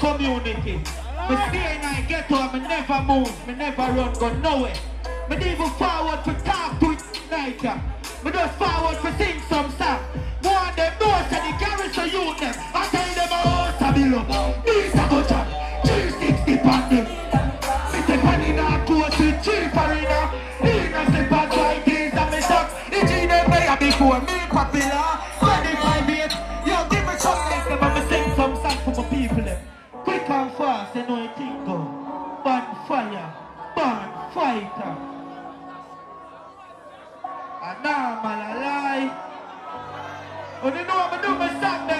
community. Me stay in my ghetto, and me never move, me never run, go nowhere. Me even forward to talk to Nike. Me just forward to sing some song. One them know say the garrison youth them. I tell them I want to be love. These a go jam. 360 pandemic. later. A normal. Oh, you know what I do my Sunday?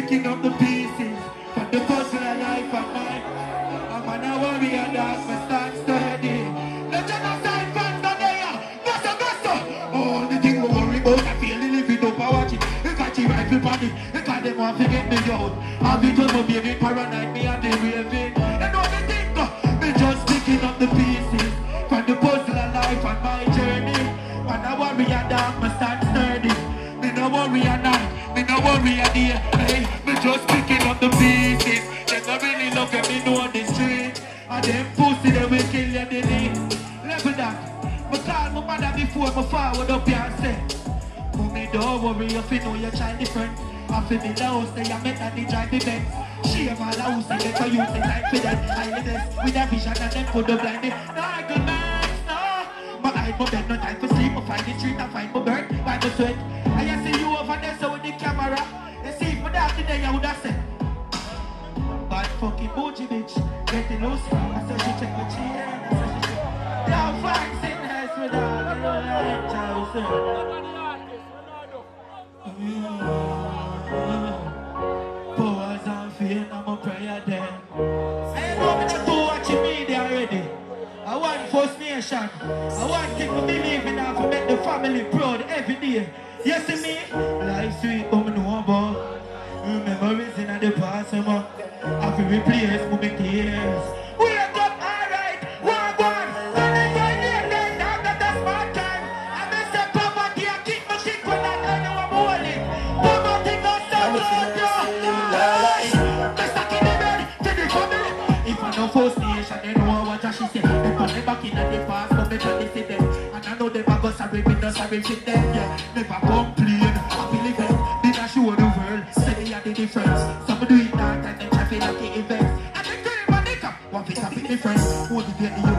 picking up the pieces from the puzzle of life and mine. I'm an hour we are my stance to head in. The genocide fans are there, that's a gusto. All the thing we worry about, I feel the living up, I watch it. If I cheat right, people panic, if I them want to get me out. I'll be just my baby, paranoid, me and the raving. And all the thing, me uh, just picking up the pieces from the puzzle of life and my journey. Man, I worry and dark, my stance sturdy. Me no worry and night no worry and day. Hey, me just picking up the pieces. They don't really look at me know the street. And them pussy they will kill you the day. Level that. Me call my mother before me forward up here and say. Mommy, don't worry if you know your child different. I feel me the house, they are meant that drive the Benz. She am all house, they get you, they like for them. I this with a vision and then put the blinded. No, I go next, no. My eye, my bed, no time for sleep. I find the street, I find my bird, find the sweat. I see you over there, so my today, I would have said. Bad fucking bitch, getting loose. I said she check what she. I said she check. Y'all fine, sitting here with all the sir. Powers and fear, I'm a prayer then. I me not to watching media already. I want First Nation. I want people believing and to make the family proud every day. You see me? Life sweet, but me know. Memories in the past, I'm a happy replace my tears. Wake up, alright, walk on. When I go near them, now that the smart time. I miss the poverty, I keep my kick when I don't know I'm holding. Poverty got so good, yeah. Me stuck in the bed, to the family. If I know First Nation, they know what she say. They put me back in the past, but me try to see them. And I know a go sorry, me no sorry shit them, yeah. Never complain, friends. Some do it dance and them chaffing at the events. And they claim a nigga, one fit up with me friends. Who did get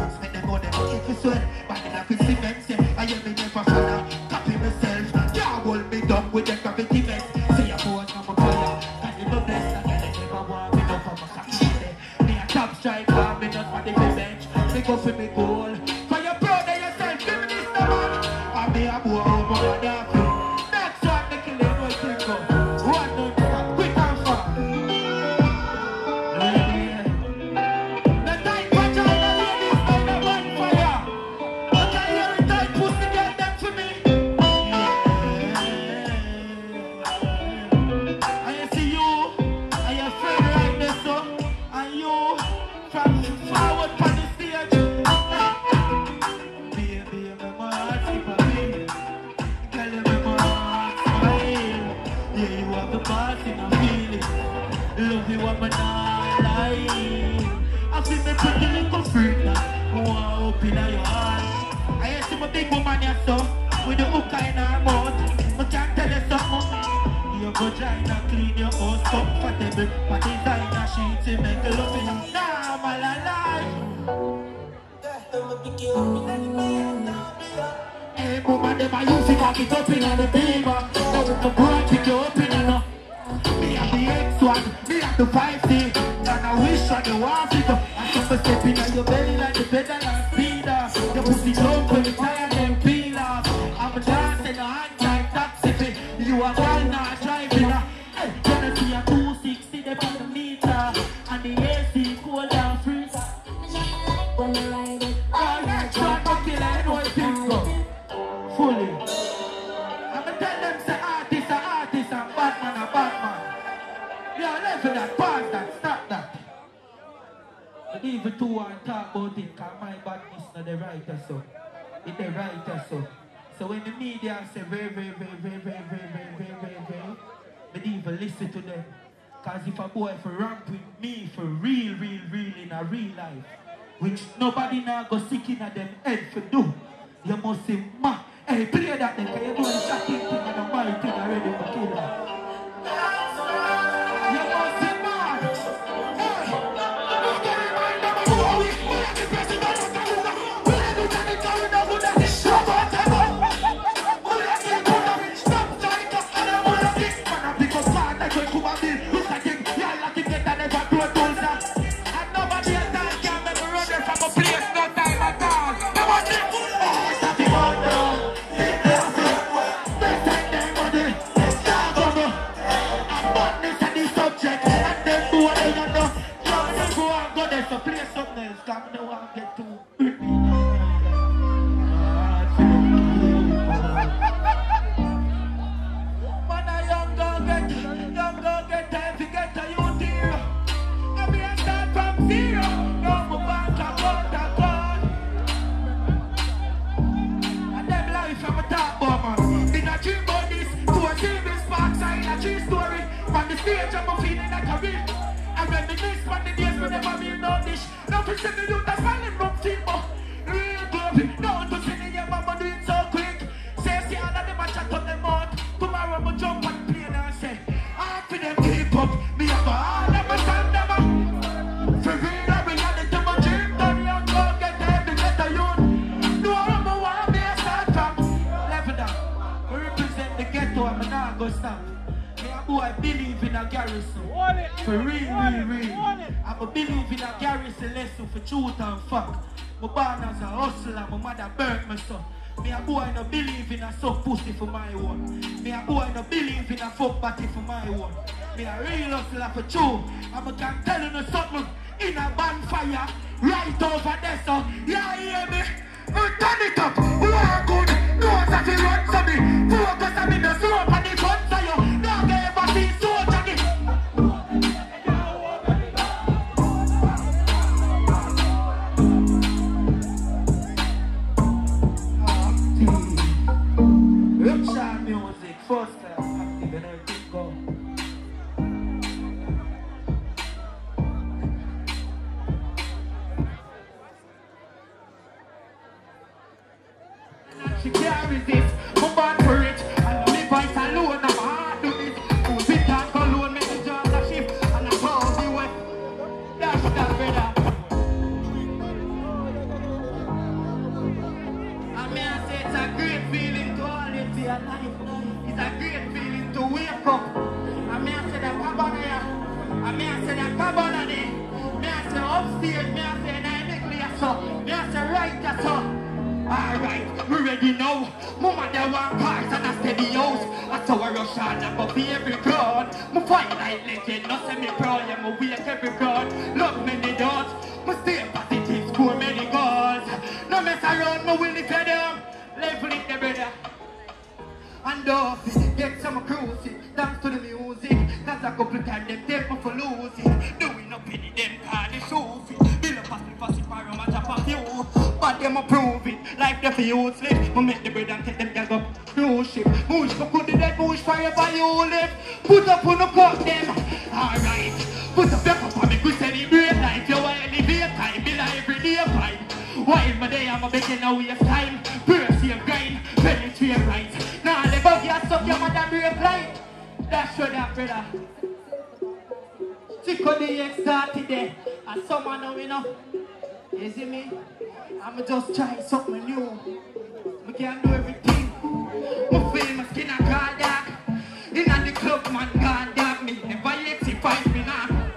with the hook in her mouth. I can't tell you something. Your vagina clean, your house comfortable. My designer sheets, you make a love in normal alive. Hey, woman, them a use it like it up in the beaver. Now with the broad, pick you up in the Me and the X1, me and the 5C. And I wish I the one figure. I come a step in your belly like the pedal and speeder. Your pussy jump You are one not driving. Hey, gonna see a 260 the on the meter. And the AC cold and freeze. Alright, try to kill anyone things go. Fully. I'ma tell them say artist a artist and Batman a Batman. Yeah, for that, pause that, stop that. But even two want talk about it, cause my badness not the writer so. It the writer so. So when the media say very, very, very, very, very, very, very, very, very, very, even listen to them. Cause if a boy for ramp with me for real, real, real in a real life, which nobody now go sick in a them head for do, you must say, ma, hey, play that then, cause you know the shocking thing and the mighty thing already for kill. this for the days will never be no dish. Now we see the youth that's falling from team, but real glove. Now to see the young mama do it so quick. Say, see all of them a chat on them out. Tomorrow we jump on plane and say, I feel them keep up. Me have a all of my stand never. up. For real, I reality to my dream. Don't you go get there to get the youth. No, I'm a one day start from. Level down. We represent the ghetto. I'm not gonna stop boy believe in a garrison. For real, real, real. I'm a believe in a garrison lesson for truth and fuck. My born as a hustler, my mother burnt me son. Me a boy no believe in a suck pussy for my one. Me a boy no believe in a fuck party for my one. Me a real hustler for true. I'm a can tell you no something in a bonfire right over there so. Yeah, hear me? We turn it up. Who are good. Knows that he runs to me. Focus on me, no slow It, get some cruising, thanks to the music. Cause a couple times them take me for losing. Doing up in them they show it. Bill up a slip, a slip, around a chop a few. But them a prove it, like the few slip. Me make the bread and take That's what that brother. Chick on the X started there. And someone know me know. You see me? I'ma just try something new. We can't do everything. My famous skin a call dark. Inna the club man gone dark. Me never yet see fight me now.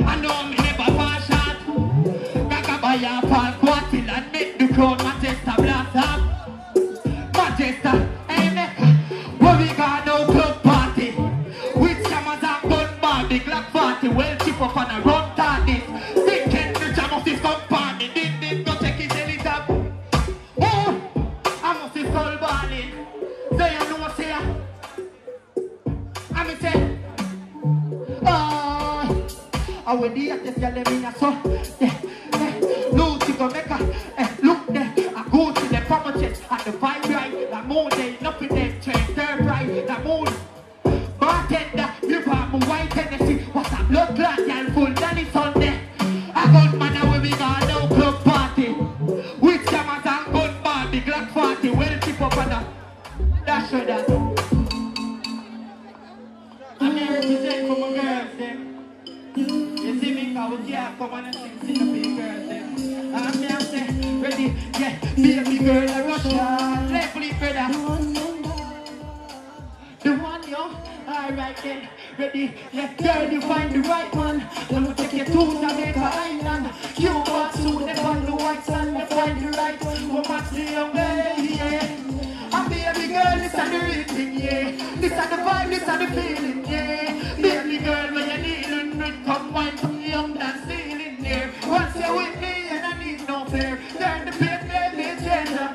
I know me never fall short. Buy a gun bar, Go match the young lady, yeah. And baby girl, this is the thing, yeah. This is the vibe, this is the feeling, yeah. Baby girl, when you're kneeling, then come wine from the young dance ceiling, yeah. Once you're with me, and I need no fear. Turn the page, baby, gender.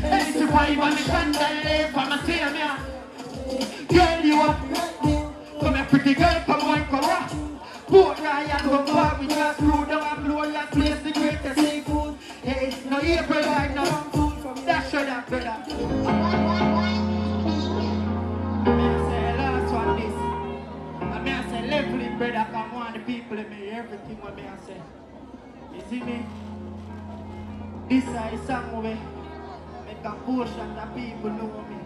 Hey, survive on the chandelier, from a savior. Girl, you are Come here, pretty girl, come on, come on Port Ryan, far, we just people me, everything what me I say. You see me? This is a song where Make a portion that people know me.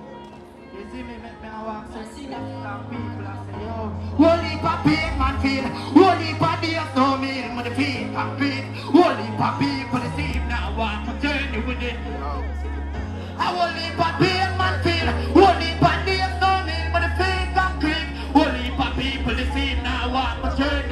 You see me? Make me walk so see that. people I say yo. Holy papi man feel Holy papi is no meal Man the feet and beat Holy papi for the team now journey with it. A holy papi papi is no meal Man the feet and creep Holy papi for the team walk a journey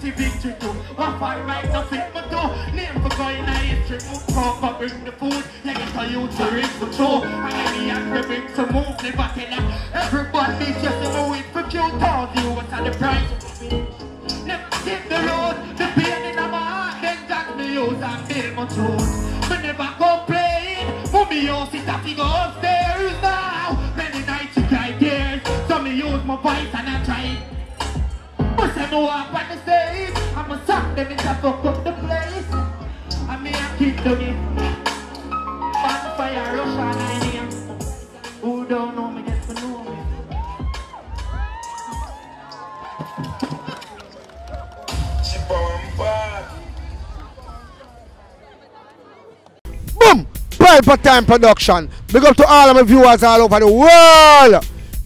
see victory too. One fight right to fit me too. Name for going to history. Move talk but bring the food. You get a youth to reach for two. And any act to bring some move. Never tell them. Everybody just to move it for few thousand. You what's the price? Of the beach. Never hit the road. The pain in my heart. Then jack me use and build my tune. Me never complain. Move me house it have to go upstairs now. My voice and I try. But I know I'm on the stage. I'm a suck them a fuck up the place. I mean I keep doing it. Bonfire rush on in here. Who don't know me get to know me. Boom! Pelpa Time Production. Big up to all of my viewers all over the world.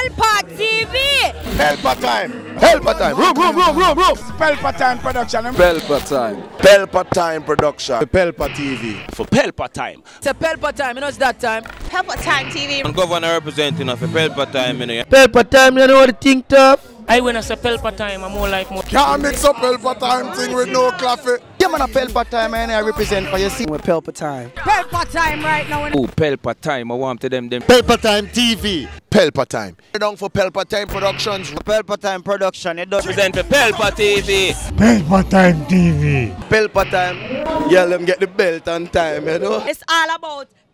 Pelpa TV! Pelpa Time. Pelpa Time. Room, room, room, room, room. Pelpa Time Production. Pelpa time. Pelpa Time Production. Pelpa TV. For Pelpa time. It's a Pelpa time, you know it's that time. Pelpa Time TV. I'm governor representing of a Pelpa time, you know. Pelpa Time, you know what the think tough? I when I say Pelpa time, I'm more like more. Can't mix up Pelpa Time thing with no coffee. Yeah, man, a Pelpa Time, and I represent for your scene with Pelpa Time. Pelpa time right now. Oh, Pelpa time. I want to them them. Pelpa Time TV. Pelpa Time. Down for Pelpa Time Productions. Pelpa Time Production, you don't Represent for Pelpa TV. Pelpa Time. Yeah, let them get the belt on time, you know. It's all about